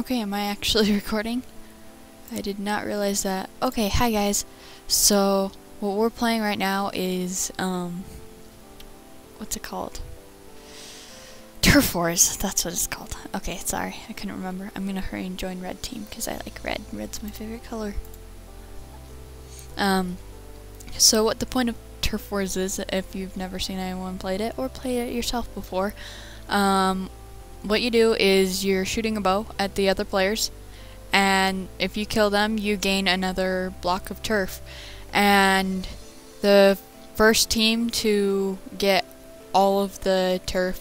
Okay, am I actually recording? I did not realize that. Okay, hi guys. So, what we're playing right now is, um, what's it called? Turf Wars, that's what it's called. Okay, sorry, I couldn't remember. I'm gonna hurry and join red team, because I like red. Red's my favorite color. Um, so what the point of Turf Wars is, if you've never seen anyone played it, or played it yourself before, um, what you do is you're shooting a bow at the other players, and if you kill them, you gain another block of turf. And the first team to get all of the turf,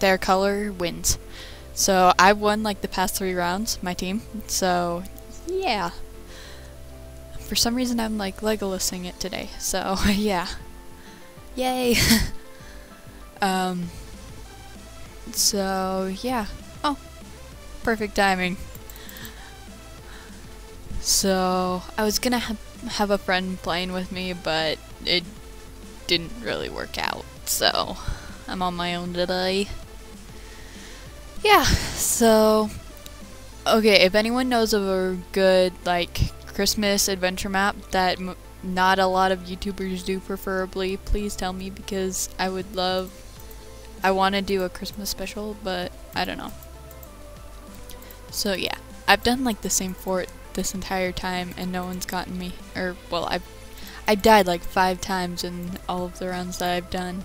their color, wins. So I've won like the past three rounds, my team. So yeah. For some reason, I'm like Legolasing it today. So yeah. Yay. um. So, yeah. Oh, perfect timing. So, I was gonna ha have a friend playing with me, but it didn't really work out. So, I'm on my own today. Yeah, so, okay, if anyone knows of a good, like, Christmas adventure map that not a lot of YouTubers do preferably, please tell me because I would love I want to do a Christmas special, but I don't know. So yeah, I've done like the same fort this entire time, and no one's gotten me. Or well, I've I died like five times in all of the rounds that I've done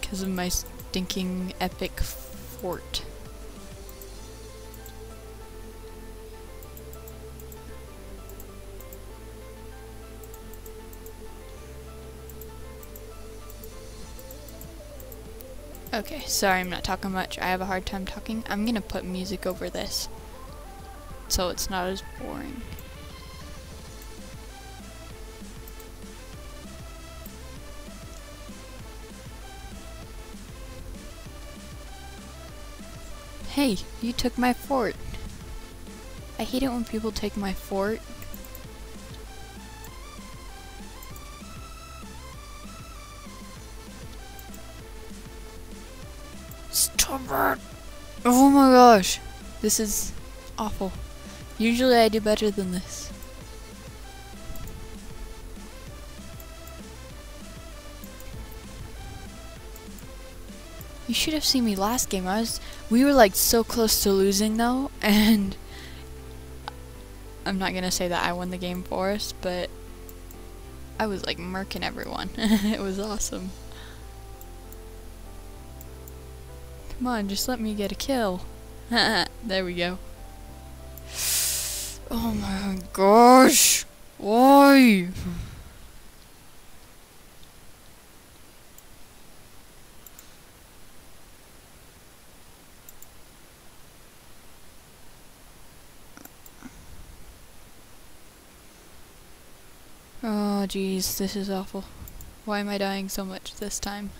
because of my stinking epic fort. Okay, sorry I'm not talking much. I have a hard time talking. I'm gonna put music over this so it's not as boring. Hey, you took my fort. I hate it when people take my fort. Oh my gosh. This is awful. Usually I do better than this. You should have seen me last game. I was we were like so close to losing though and I'm not gonna say that I won the game for us, but I was like murking everyone. it was awesome. Come on, just let me get a kill. there we go. Oh my gosh! Why? Oh jeez, this is awful. Why am I dying so much this time?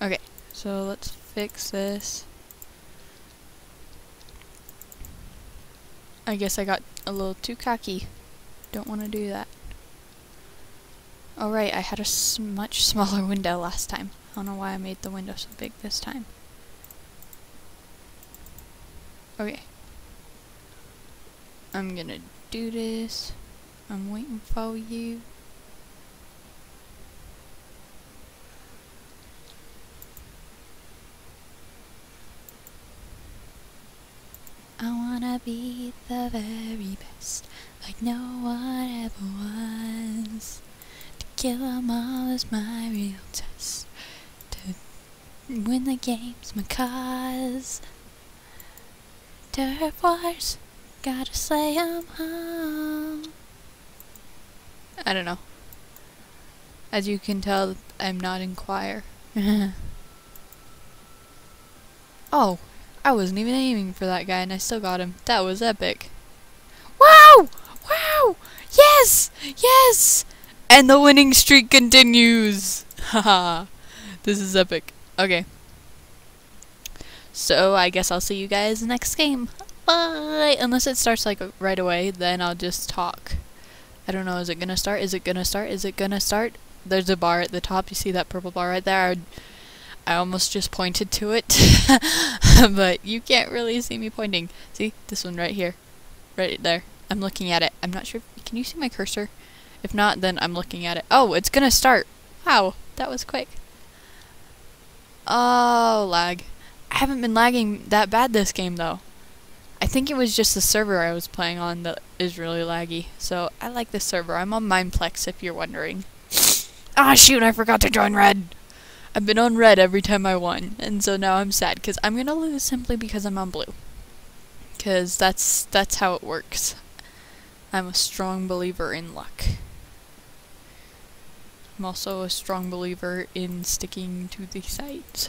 Okay, so let's fix this. I guess I got a little too cocky. Don't want to do that. Alright, I had a much smaller window last time. I don't know why I made the window so big this time. Okay. I'm gonna do this. I'm waiting for you. I wanna be the very best, like no one ever was. To kill them all is my real test. To win the game's my cause. Turf wars, gotta slay 'em all. I don't know. As you can tell, I'm not in choir. oh, I wasn't even aiming for that guy and I still got him. That was epic. Wow! Wow! Yes! Yes! And the winning streak continues! Haha. this is epic. Okay. So I guess I'll see you guys next game. Bye! Unless it starts like right away, then I'll just talk. I don't know, is it gonna start? Is it gonna start? Is it gonna start? There's a bar at the top. You see that purple bar right there? I almost just pointed to it, but you can't really see me pointing. See, this one right here, right there. I'm looking at it. I'm not sure. Can you see my cursor? If not, then I'm looking at it. Oh, it's gonna start. Wow, that was quick. Oh, lag. I haven't been lagging that bad this game though. I think it was just the server I was playing on that is really laggy. So I like this server. I'm on Mineplex if you're wondering. Ah, oh, shoot, I forgot to join Red. I've been on Red every time I won, and so now I'm sad because I'm gonna lose simply because I'm on Blue. Because that's that's how it works. I'm a strong believer in luck. I'm also a strong believer in sticking to the sides.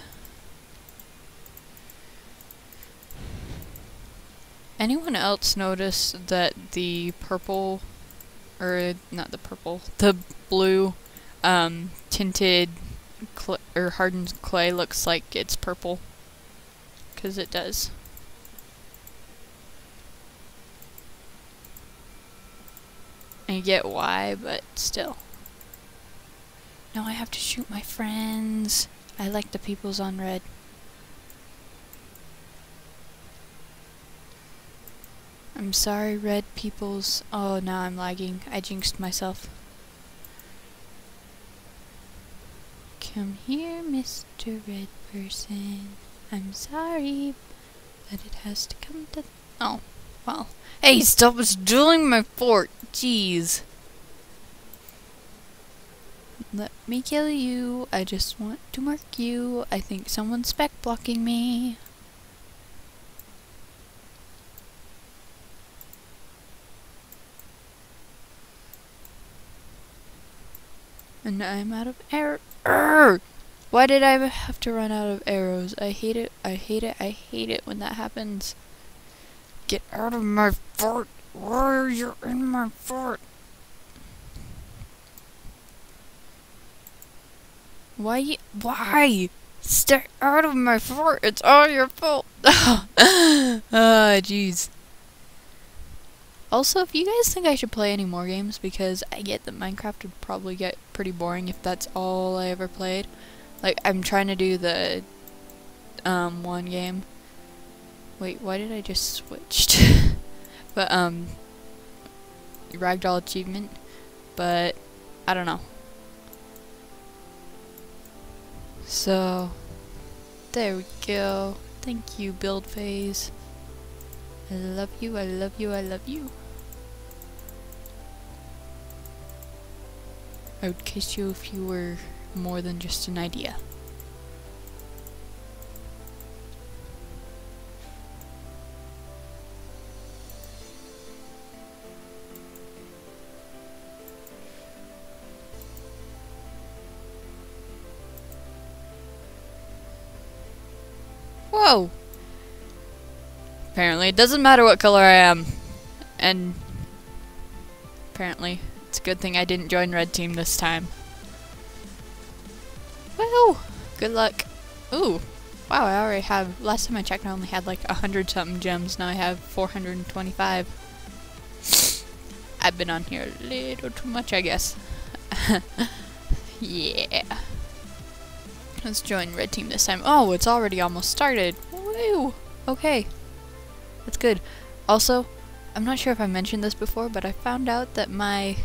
Anyone else notice that the purple, or not the purple, the blue um, tinted or hardened clay looks like it's purple? Because it does. I get why, but still. No, I have to shoot my friends. I like the peoples on red. I'm sorry, red peoples. Oh, now I'm lagging. I jinxed myself. Come here, Mr. Red Person. I'm sorry, but it has to come to... Oh, well. Hey, stop stealing my fort. Jeez. Let me kill you. I just want to mark you. I think someone's spec blocking me. And I'm out of arrows. Why did I have to run out of arrows? I hate it. I hate it. I hate it when that happens. Get out of my fort. Why are you're in my fort? Why? Why? Stay out of my fort. It's all your fault. Ah, oh, jeez. Also, if you guys think I should play any more games, because I get that Minecraft would probably get pretty boring if that's all I ever played. Like, I'm trying to do the um, one game. Wait, why did I just switched? but, um, Ragdoll achievement. But, I don't know. So, there we go. Thank you, build phase. I love you, I love you, I love you. I would kiss you if you were more than just an idea. Whoa! Apparently, it doesn't matter what color I am. And apparently, it's a good thing I didn't join red team this time. Well, good luck. Ooh, wow, I already have, last time I checked I only had like a hundred something gems, now I have 425. I've been on here a little too much, I guess. yeah. Let's join red team this time. Oh, it's already almost started. Woo! Okay. That's good. Also, I'm not sure if I mentioned this before, but I found out that my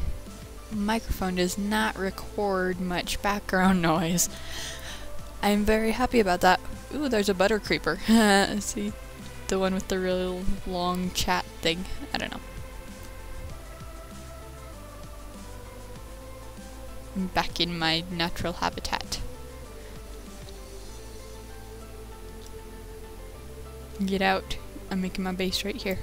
microphone does not record much background noise. I'm very happy about that. Ooh, there's a butter creeper. See? The one with the really long chat thing. I don't know. I'm back in my natural habitat. Get out. I'm making my base right here.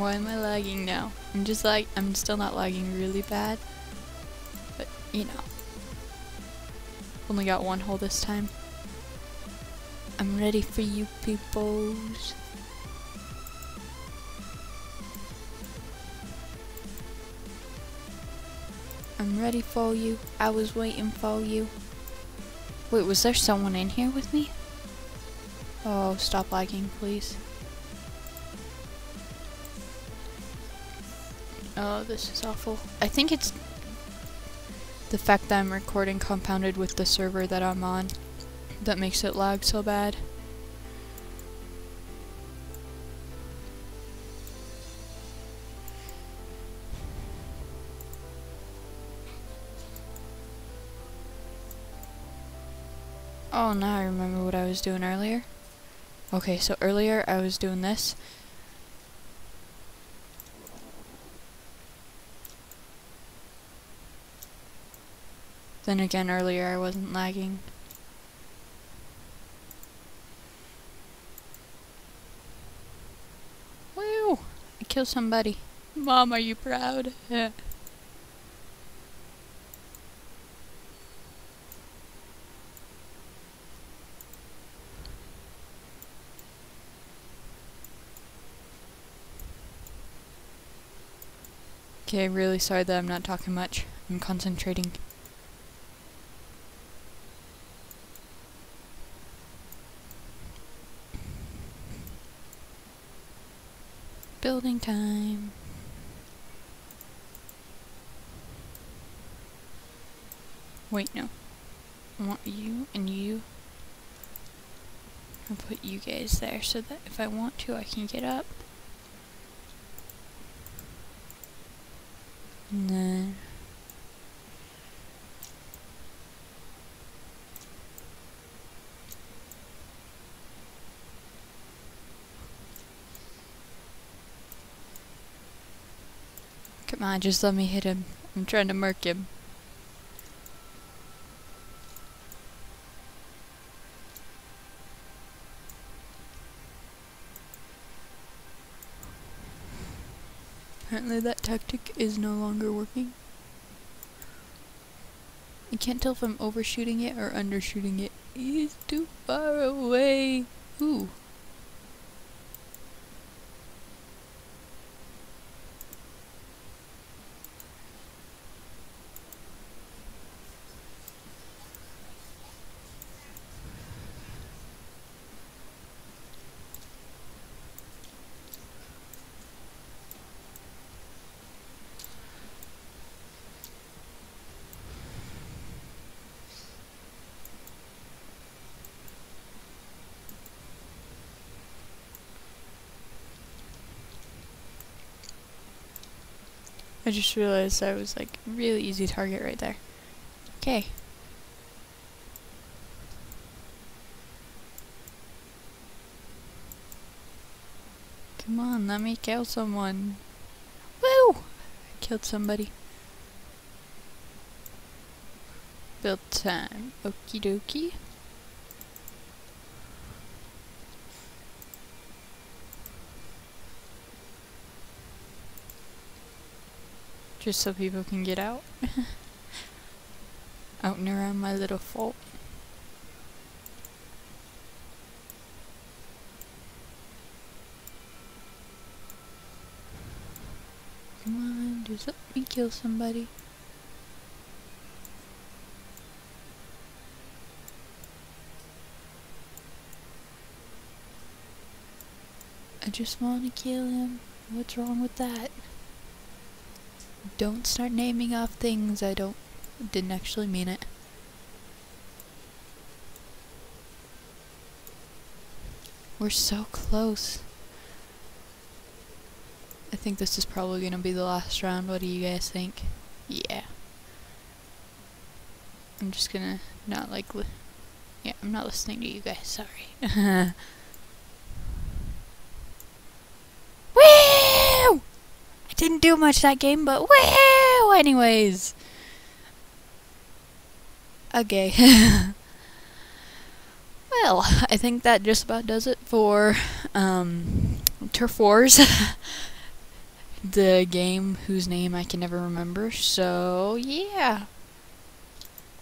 Why am I lagging now? I'm just like, I'm still not lagging really bad. But, you know. Only got one hole this time. I'm ready for you peoples. I'm ready for you. I was waiting for you. Wait, was there someone in here with me? Oh, stop lagging, please. Oh, this is awful. I think it's the fact that I'm recording compounded with the server that I'm on that makes it lag so bad. Oh, now I remember what I was doing earlier. Okay, so earlier I was doing this. Then again, earlier I wasn't lagging. Woo! I killed somebody. Mom, are you proud? Okay, really sorry that I'm not talking much. I'm concentrating. Building time. Wait, no. I want you and you. I'll put you guys there so that if I want to, I can get up. And then Come on, just let me hit him. I'm trying to murk him. Apparently that tactic is no longer working. I can't tell if I'm overshooting it or undershooting it. He's too far away. Ooh. I just realized I was like really easy target right there. Okay. Come on, let me kill someone. Woo! I killed somebody. Build time. Okie dokie. Just so people can get out. out and around my little fort. Come on, just let me kill somebody. I just want to kill him. What's wrong with that? Don't start naming off things I don't didn't actually mean it. We're so close. I think this is probably going to be the last round. What do you guys think? Yeah. I'm just going to not like Yeah, I'm not listening to you guys. Sorry. Didn't do much that game, but woo! Anyways. Okay. well, I think that just about does it for um, Turf Wars. the game whose name I can never remember. So, yeah.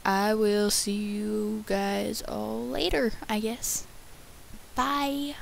I will see you guys all later, I guess. Bye.